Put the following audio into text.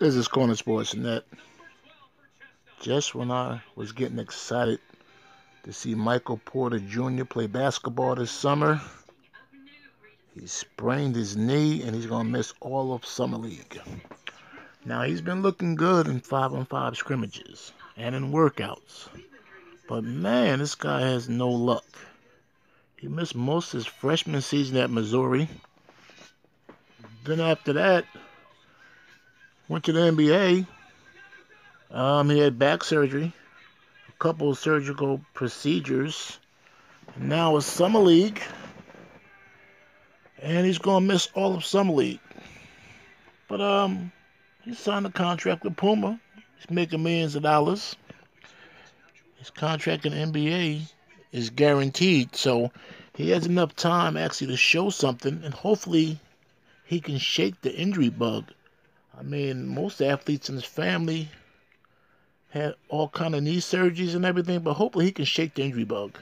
This is Corner Sports Net. Just when I was getting excited to see Michael Porter Jr. play basketball this summer, he sprained his knee and he's going to miss all of Summer League. Now, he's been looking good in 5 on 5 scrimmages and in workouts. But man, this guy has no luck. He missed most of his freshman season at Missouri. Then after that, went to the NBA. Um, he had back surgery, a couple of surgical procedures. Now it's summer league, and he's gonna miss all of summer league. But um, he signed a contract with Puma. He's making millions of dollars. His contract in NBA is guaranteed, so he has enough time actually to show something, and hopefully he can shake the injury bug. I mean, most athletes in his family had all kind of knee surgeries and everything, but hopefully he can shake the injury bug.